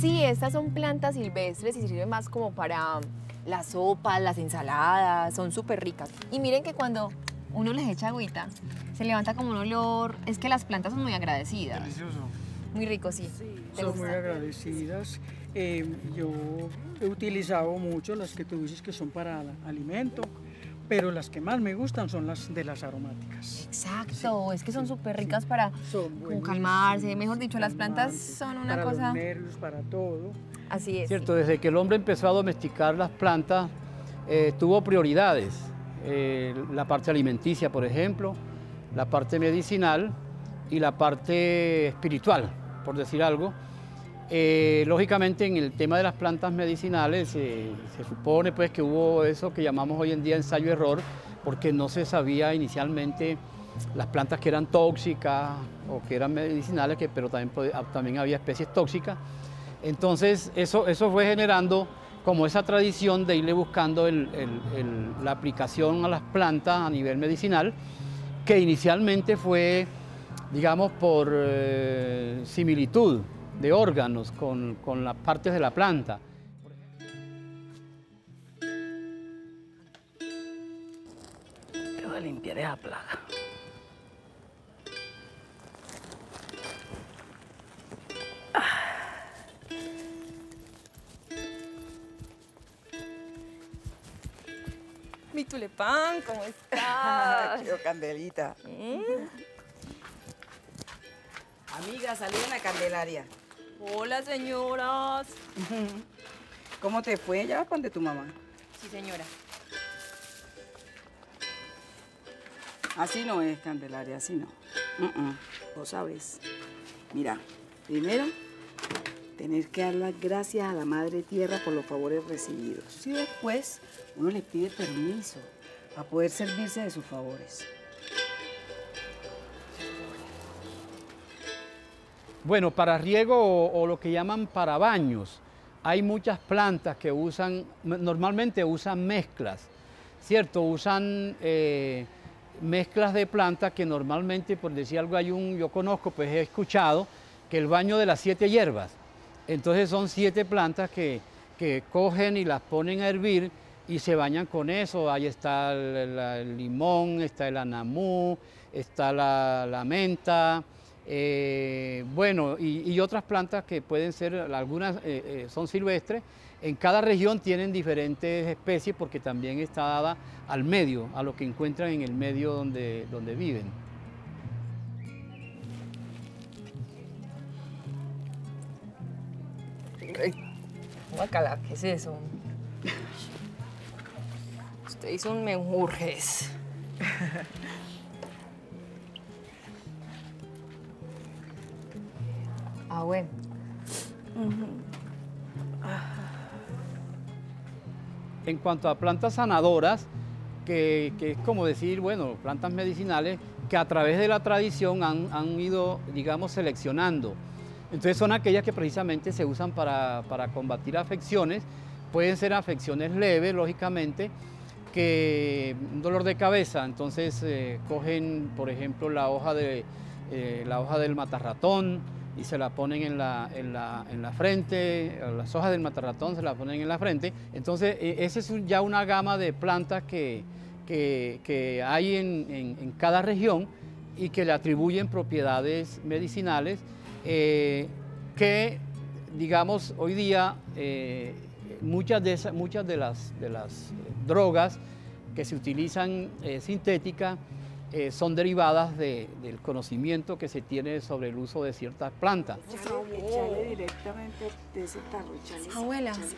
Sí, estas son plantas silvestres y sirven más como para las sopas, las ensaladas, son súper ricas. Y miren que cuando uno les echa agüita, se levanta como un olor. Es que las plantas son muy agradecidas. Delicioso. Muy rico, sí. ¿Te Son muy agradecidas. Eh, yo he utilizado mucho las que tú dices que son para alimento, pero las que más me gustan son las de las aromáticas. Exacto, es que son súper ricas para Son calmarse. Mejor dicho, las plantas son una para cosa. los nervios, para todo. Así es. Cierto, desde que el hombre empezó a domesticar las plantas, eh, tuvo prioridades. Eh, la parte alimenticia, por ejemplo, la parte medicinal y la parte espiritual, por decir algo. Eh, lógicamente en el tema de las plantas medicinales eh, se supone pues que hubo eso que llamamos hoy en día ensayo-error, porque no se sabía inicialmente las plantas que eran tóxicas o que eran medicinales, que, pero también, pod- también había especies tóxicas. Entonces, eso, eso fue generando como esa tradición de irle buscando la aplicación a las plantas a nivel medicinal, que inicialmente fue, digamos, por eh, similitud de órganos con, con las partes de la planta. Te voy a limpiar esa plaga. Mi tulipán, ¿cómo estás? Yo, Candelita. Amiga, salí en la Candelaria. Hola, señoras. ¿Cómo te fue? ¿Ya vas de tu mamá? Sí, señora. Así no es, Candelaria, así no. Mm, mm. Vos sabés. Mira, primero, tener que dar las gracias a la Madre Tierra por los favores recibidos. Y después, uno le pide permiso para poder servirse de sus favores. Bueno, para riego o, lo que llaman para baños, hay muchas plantas que usan, normalmente usan mezclas, ¿cierto? Usan eh, mezclas de plantas que normalmente, por decir algo, hay un, yo conozco, pues he escuchado, que el baño de las siete hierbas. Entonces son siete plantas que, que cogen y las ponen a hervir y se bañan con eso. Ahí está el limón, está el anamú, está la, la menta, eh, bueno, y, y otras plantas que pueden ser, algunas eh, eh, son silvestres. En cada región tienen diferentes especies porque también está dada al medio, a lo que encuentran en el medio donde, donde viven. Guacala, ¿qué es eso? Usted hizo un menjurjes. ah, bueno. En cuanto a plantas sanadoras, que, es como decir, bueno, plantas medicinales que a través de la tradición han, han ido, digamos, seleccionando. Entonces son aquellas que precisamente se usan para, para combatir afecciones. Pueden ser afecciones leves, lógicamente, que un dolor de cabeza. Entonces eh, cogen, por ejemplo, la hoja, de, eh, la hoja del matarratón y se la ponen en la, en la, en la frente, las hojas del matarratón se la ponen en la frente. Entonces, eh, esa es ya una gama de plantas que, que, que hay en, en- en cada región y que le atribuyen propiedades medicinales eh, que, digamos, hoy día eh, muchas, de esas, muchas de las, de las eh, drogas que se utilizan eh, sintéticas eh, son derivadas de- del conocimiento que se tiene sobre el uso de ciertas plantas. Directamente de ese tarro, echale. Abuela. echale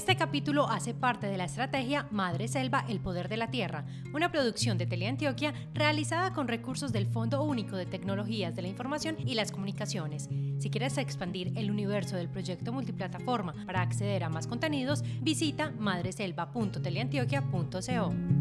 Este capítulo hace parte de la estrategia Madre Selva, el poder de la tierra, una producción de Teleantioquia realizada con recursos del Fondo Único de Tecnologías de la Información y las Comunicaciones. Si quieres expandir el universo del proyecto multiplataforma para acceder a más contenidos, visita madreselva.teleantioquia.co.